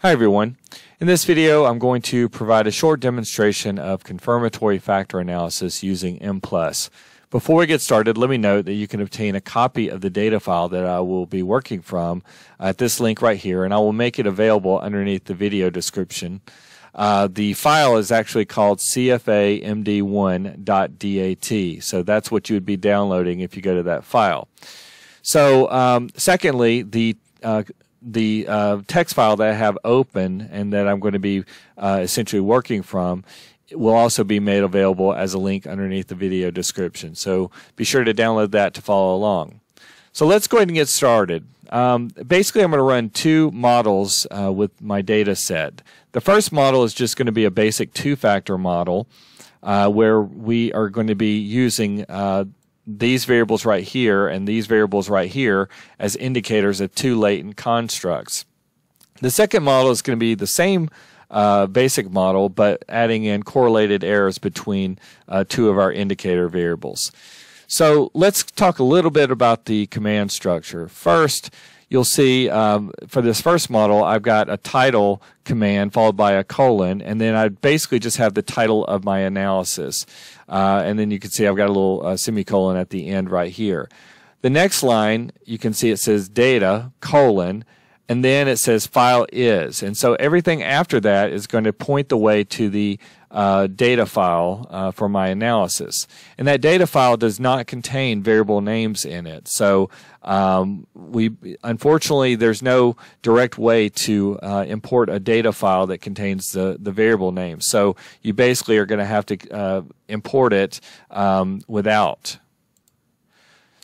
Hi everyone. In this video I'm going to provide a short demonstration of confirmatory factor analysis using Mplus. Before we get started, let me note that you can obtain a copy of the data file that I will be working from at this link right here and I will make it available underneath the video description. Uh, the file is actually called cfamd1.dat, so that's what you would be downloading if you go to that file. So, um, secondly, the uh, the uh, text file that I have open and that I'm going to be uh, essentially working from will also be made available as a link underneath the video description. So be sure to download that to follow along. So let's go ahead and get started. Um, basically, I'm going to run two models uh, with my data set. The first model is just going to be a basic two-factor model uh, where we are going to be using uh, these variables right here and these variables right here as indicators of two latent constructs. The second model is going to be the same uh, basic model, but adding in correlated errors between uh, two of our indicator variables. So let's talk a little bit about the command structure. First, you'll see um, for this first model, I've got a title command followed by a colon, and then I basically just have the title of my analysis. Uh, and then you can see I've got a little uh, semicolon at the end right here. The next line, you can see it says data, colon, and then it says file is. And so everything after that is going to point the way to the uh, data file uh, for my analysis. And that data file does not contain variable names in it. So um, we unfortunately there's no direct way to uh, import a data file that contains the, the variable name. So you basically are going to have to uh, import it um, without.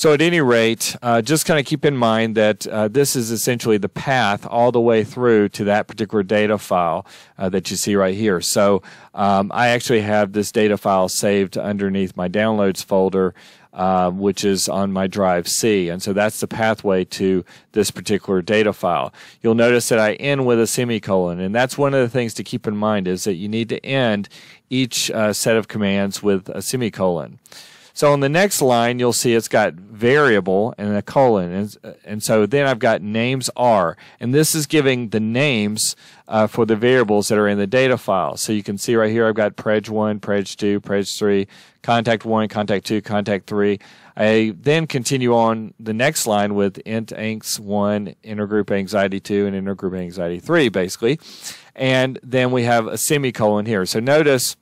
So at any rate, uh, just kind of keep in mind that uh, this is essentially the path all the way through to that particular data file uh, that you see right here. So um, I actually have this data file saved underneath my downloads folder, uh, which is on my drive C. And so that's the pathway to this particular data file. You'll notice that I end with a semicolon. And that's one of the things to keep in mind is that you need to end each uh, set of commands with a semicolon. So on the next line, you'll see it's got variable and a colon. And, and so then I've got names are. And this is giving the names uh, for the variables that are in the data file. So you can see right here I've got prej1, prej2, prej3, contact 1, contact 2, contact 3. I then continue on the next line with int anx1, intergroup anxiety 2, and intergroup anxiety 3, basically. And then we have a semicolon here. So notice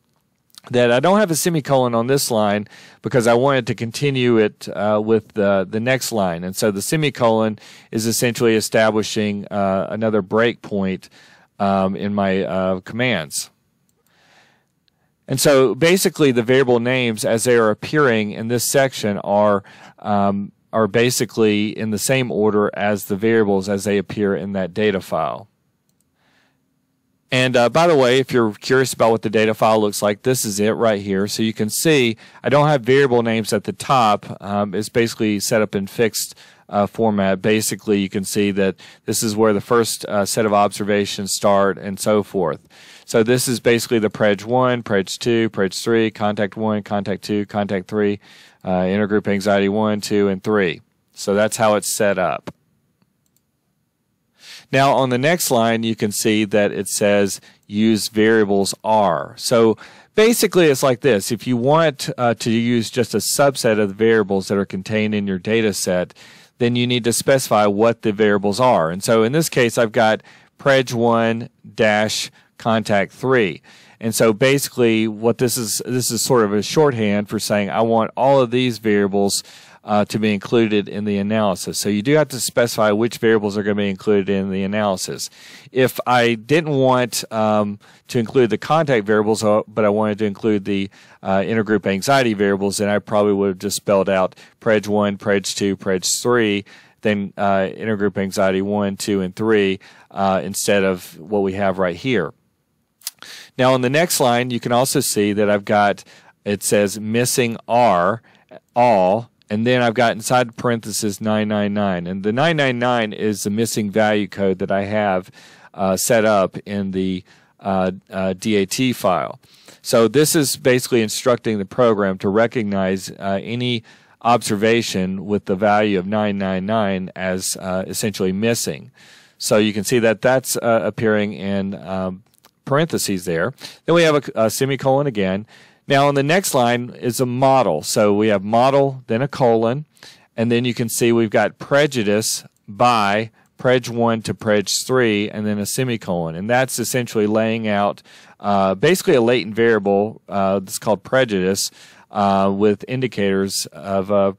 that I don't have a semicolon on this line because I wanted to continue it uh, with the, the next line. And so the semicolon is essentially establishing uh, another breakpoint um, in my uh, commands. And so basically the variable names as they are appearing in this section are um, are basically in the same order as the variables as they appear in that data file. And uh, by the way, if you're curious about what the data file looks like, this is it right here. So you can see I don't have variable names at the top. Um, it's basically set up in fixed uh, format. Basically, you can see that this is where the first uh, set of observations start and so forth. So this is basically the Prej 1, Prej 2, Prej 3, Contact 1, Contact 2, Contact 3, uh, Intergroup Anxiety 1, 2, and 3. So that's how it's set up. Now on the next line, you can see that it says use variables are. So basically it's like this. If you want uh, to use just a subset of the variables that are contained in your data set, then you need to specify what the variables are. And so in this case, I've got prej1 dash contact 3. And so basically what this is, this is sort of a shorthand for saying I want all of these variables uh, to be included in the analysis. So you do have to specify which variables are going to be included in the analysis. If I didn't want um, to include the contact variables, uh, but I wanted to include the uh, intergroup anxiety variables, then I probably would have just spelled out Prej 1, Prej 2, Prej 3, then uh, intergroup anxiety 1, 2, and 3 uh, instead of what we have right here. Now on the next line, you can also see that I've got, it says missing R, all, and then I've got inside parentheses 999. And the 999 is the missing value code that I have uh, set up in the uh, uh, DAT file. So this is basically instructing the program to recognize uh, any observation with the value of 999 as uh, essentially missing. So you can see that that's uh, appearing in um, parentheses there. Then we have a, a semicolon again. Now on the next line is a model. So we have model, then a colon, and then you can see we've got prejudice by Prej 1 to Prej 3, and then a semicolon. And that's essentially laying out uh, basically a latent variable uh, that's called prejudice uh, with indicators of uh,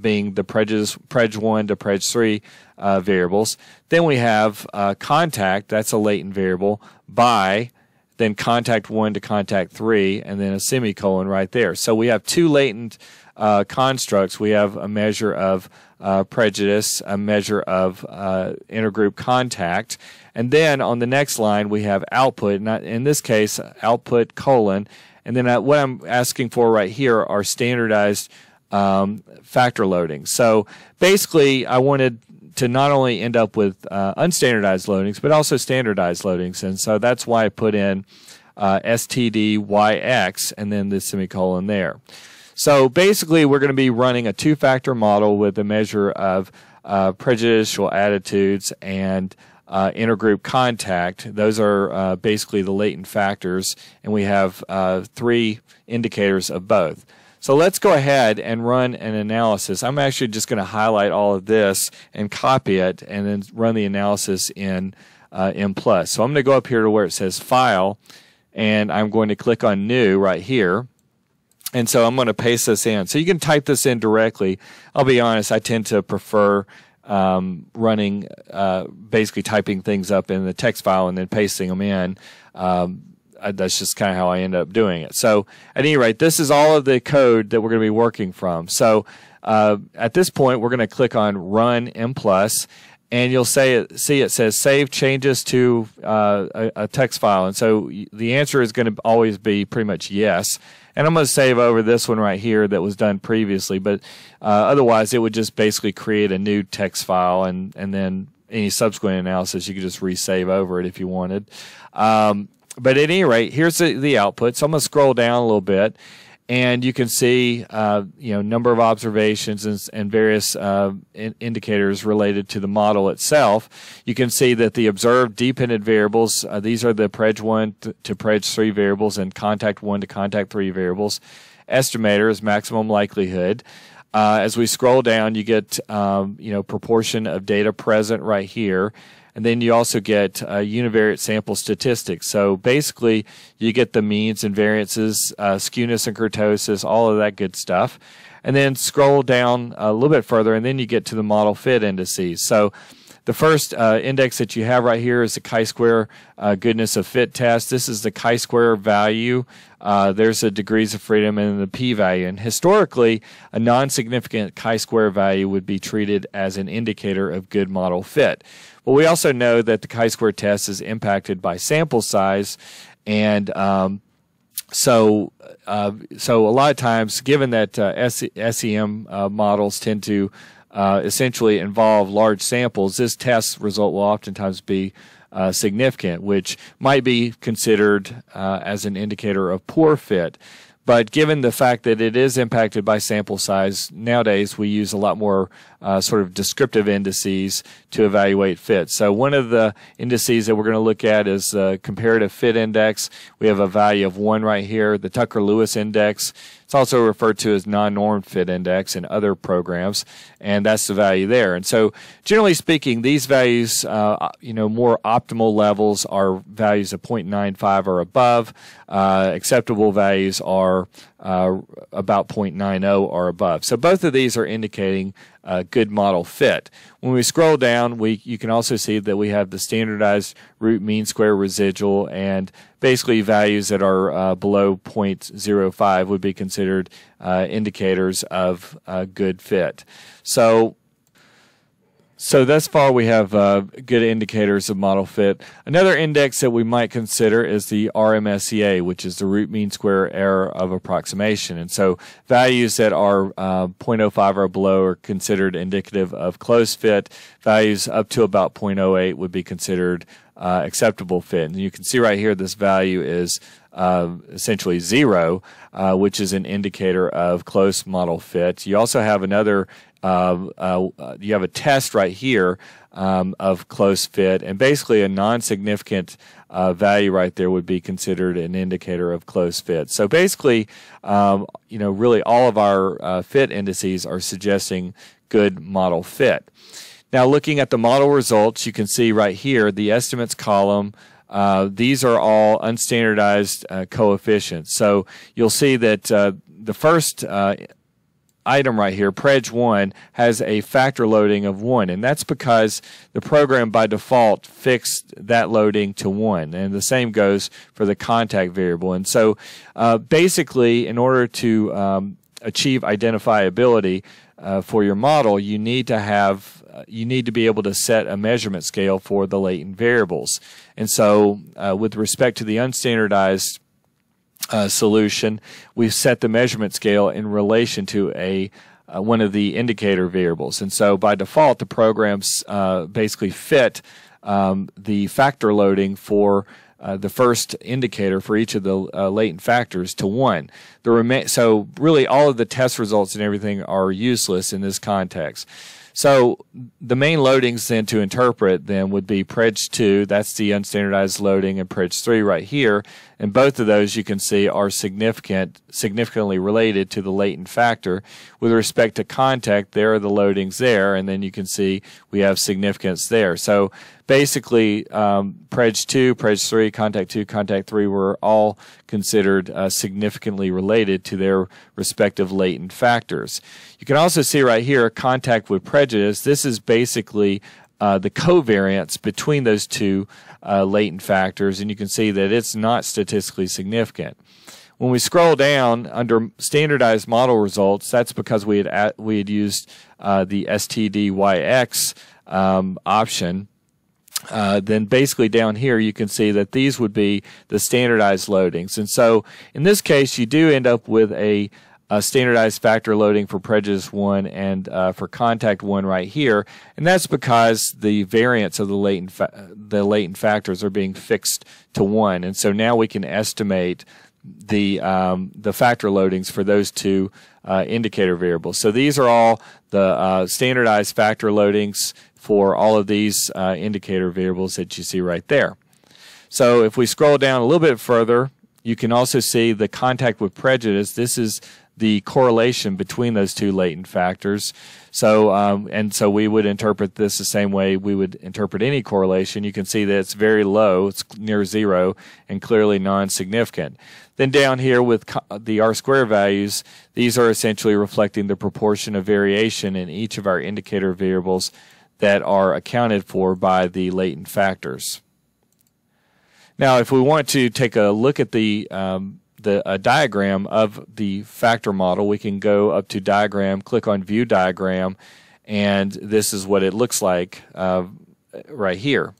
being the prejudice, Prej 1 to Prej 3 uh, variables. Then we have uh, contact, that's a latent variable, by then contact 1 to contact 3, and then a semicolon right there. So we have two latent uh, constructs. We have a measure of uh, prejudice, a measure of uh, intergroup contact, and then on the next line we have output. Not in this case, output colon, and then uh, what I'm asking for right here are standardized um, factor loadings. So basically, I wanted to not only end up with uh, unstandardized loadings, but also standardized loadings. And so that's why I put in uh, STDYX and then the semicolon there. So basically, we're going to be running a two factor model with a measure of uh, prejudicial attitudes and uh, intergroup contact. Those are uh, basically the latent factors, and we have uh, three indicators of both. So let's go ahead and run an analysis. I'm actually just going to highlight all of this and copy it and then run the analysis in uh, Mplus. So I'm going to go up here to where it says File, and I'm going to click on New right here. And so I'm going to paste this in. So you can type this in directly. I'll be honest, I tend to prefer um, running, uh, basically typing things up in the text file and then pasting them in. Um, I, that's just kind of how I end up doing it. So at any rate, this is all of the code that we're going to be working from. So uh, at this point, we're going to click on Run Mplus, and you'll say see it says Save Changes to uh, a, a, text file. And so the answer is going to always be pretty much yes. And I'm going to save over this one right here that was done previously, but uh, otherwise it would just basically create a new text file and, and then any subsequent analysis you could just resave over it if you wanted. Um, but at any rate, here's the, the output. So I'm going to scroll down a little bit, and you can see uh, you know number of observations and, and various uh, in indicators related to the model itself. You can see that the observed dependent variables uh, these are the Prej one to, Prej three variables and contact one to contact three variables. Estimator is maximum likelihood. Uh, as we scroll down, you get um, you know proportion of data present right here. And then you also get uh, univariate sample statistics. So basically, you get the means and variances, uh, skewness and kurtosis, all of that good stuff. And then scroll down a little bit further, and then you get to the model fit indices. So the first uh, index that you have right here is the chi-square uh, goodness of fit test. This is the chi-square value. Uh, there's a degrees of freedom and the p-value. And historically, a non-significant chi-square value would be treated as an indicator of good model fit. But we also know that the chi-square test is impacted by sample size, and um, so uh, so a lot of times, given that uh, SEM uh, models tend to uh, essentially involve large samples, this test result will oftentimes be uh, significant, which might be considered uh, as an indicator of poor fit. But given the fact that it is impacted by sample size, nowadays we use a lot more uh, sort of descriptive indices to evaluate fit. So one of the indices that we're going to look at is the comparative fit index. We have a value of one right here. The Tucker-Lewis index. It's also referred to as non-norm fit index in other programs, and that's the value there. And so, generally speaking, these values, uh, you know, more optimal levels are values of 0.95 or above. Uh, acceptable values are uh, about 0.90 or above. So both of these are indicating a good model fit. When we scroll down, we you can also see that we have the standardized root mean square residual and basically values that are uh, below 0.05 would be considered uh, indicators of a good fit. So so thus far, we have uh, good indicators of model fit. Another index that we might consider is the RMSEA, which is the root mean square error of approximation. And so values that are uh, 0.05 or below are considered indicative of close fit. Values up to about 0.08 would be considered uh, acceptable fit. And you can see right here this value is uh, essentially zero, uh, which is an indicator of close model fit. You also have another uh, uh, you have a test right here um, of close fit, and basically a non-significant uh, value right there would be considered an indicator of close fit. So basically, um, you know, really all of our uh, fit indices are suggesting good model fit. Now, looking at the model results, you can see right here the estimates column. Uh, these are all unstandardized uh, coefficients. So you'll see that the first item right here, Prej 1, has a factor loading of 1. And that's because the program by default fixed that loading to 1. And the same goes for the contact variable. And so uh, basically, in order to um, achieve identifiability uh, for your model, you need to have uh, you need to be able to set a measurement scale for the latent variables. And so, uh, with respect to the unstandardized uh, solution, we've set the measurement scale in relation to a uh, one of the indicator variables. And so by default, the programs uh, basically fit um, the factor loading for uh, the first indicator for each of the uh, latent factors to one. The so really all of the test results and everything are useless in this context. So the main loadings then to interpret then would be Prej 2, that's the unstandardized loading, and Prej 3 right here. And both of those you can see are significant, significantly related to the latent factor. With respect to contact, there are the loadings there, and then you can see we have significance there. So basically, um, Prej 2, Prej 3, Contact 2, Contact 3 were all considered uh, significantly related to their respective latent factors. You can also see right here, contact with prejudice. This is basically uh, the covariance between those two uh, latent factors, and you can see that it's not statistically significant. When we scroll down under standardized model results, that's because we had at, we had used uh, the STDYX um, option uh, then basically down here you can see that these would be the standardized loadings. And so in this case you do end up with a, a standardized factor loading for prejudice 1 and uh, for contact 1 right here. And that's because the variance of the latent, the latent factors are being fixed to 1. And so now we can estimate the um, the factor loadings for those two uh, indicator variables. So these are all the uh, standardized factor loadings for all of these uh, indicator variables that you see right there. So if we scroll down a little bit further, you can also see the contact with prejudice. This is the correlation between those two latent factors. So, um, and so we would interpret this the same way we would interpret any correlation. You can see that it's very low, it's near zero, and clearly non-significant. Then down here with the R square values, these are essentially reflecting the proportion of variation in each of our indicator variables that are accounted for by the latent factors. Now, if we want to take a look at the um, the a diagram of the factor model, we can go up to diagram, click on view diagram, and this is what it looks like uh, right here.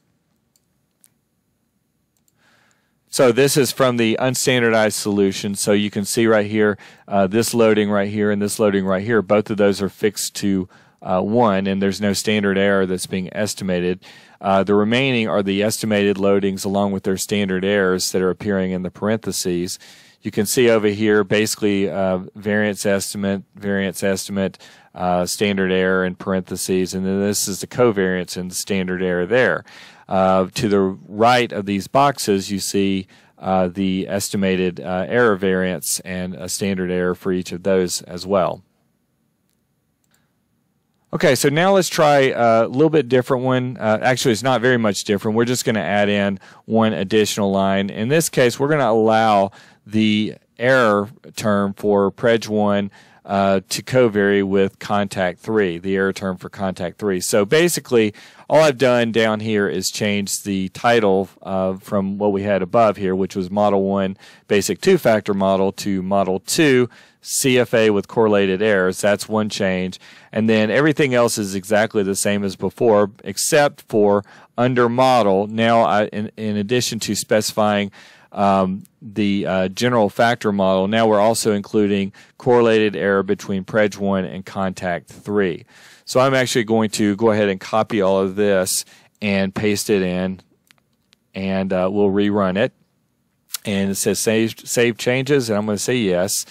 So this is from the unstandardized solution. So you can see right here, uh, this loading right here and this loading right here, both of those are fixed to uh, one, and there's no standard error that's being estimated. Uh, the remaining are the estimated loadings along with their standard errors that are appearing in the parentheses. You can see over here basically uh, variance estimate, variance estimate, uh, standard error in parentheses, and then this is the covariance and standard error there. Uh, to the right of these boxes, you see uh, the estimated error variance and a standard error for each of those as well. Okay, so now let's try a little bit different one. Uh, actually, it's not very much different. We're just going to add in one additional line. In this case, we're going to allow the error term for Prej 1 uh, to covary with contact 3, the error term for contact 3. So basically, all I've done down here is change the title uh, from what we had above here, which was Model 1 Basic Two-Factor Model, to Model 2 CFA with correlated errors. That's one change. And then everything else is exactly the same as before, except for under model. Now, I, in, in addition to specifying um, the uh, general factor model, now we're also including correlated error between Prej 1 and contact 3. So I'm actually going to go ahead and copy all of this and paste it in, and uh, we'll rerun it. And it says save, save changes, and I'm going to say yes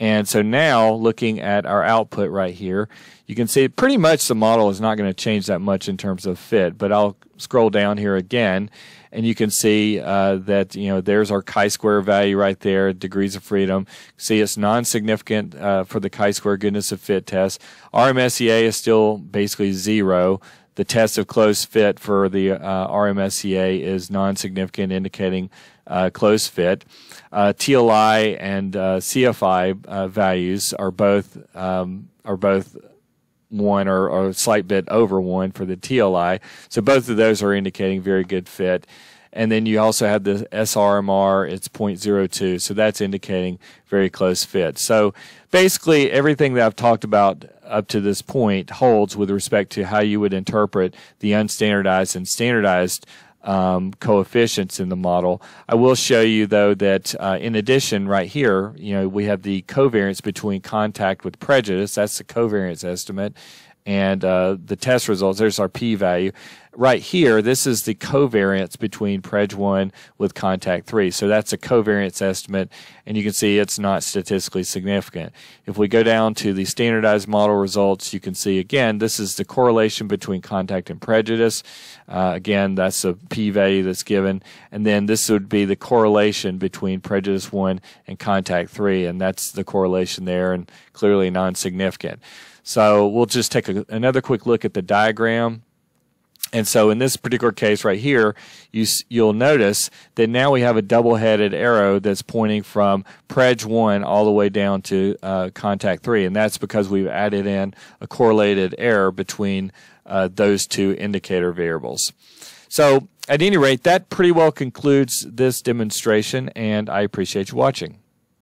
And so now looking at our output right here, you can see pretty much the model is not going to change that much in terms of fit, but I'll scroll down here again and you can see uh, that you know there's our chi-square value right there, degrees of freedom. See, it's non-significant uh, for the chi-square goodness of fit test. RMSEA is still basically zero. The test of close fit for the uh, RMSEA is non-significant, indicating uh, close fit. Uh, TLI and uh, CFI values are both um, are both one or, or, a slight bit over one for the TLI. So both of those are indicating very good fit. And then you also have the SRMR, it's 0.02. So that's indicating very close fit. So basically, everything that I've talked about up to this point holds with respect to how you would interpret the unstandardized and standardized um, coefficients in the model. I will show you though that uh, in addition, right here, you know, we have the covariance between contact with prejudice. That's the covariance estimate, and uh, the test results. There's our p-value right here, this is the covariance between Prej 1 with contact 3. So that's a covariance estimate, and you can see it's not statistically significant. If we go down to the standardized model results, you can see again, this is the correlation between contact and prejudice. Uh, again, that's a p-value that's given. And then this would be the correlation between prejudice 1 and contact 3, and that's the correlation there and clearly non-significant. So we'll just take a, another quick look at the diagram. And so in this particular case right here, you, you'll notice that now we have a double-headed arrow that's pointing from Prej 1 all the way down to uh, contact 3. And that's because we've added in a correlated error between uh, those two indicator variables. So at any rate, that pretty well concludes this demonstration, and I appreciate you watching.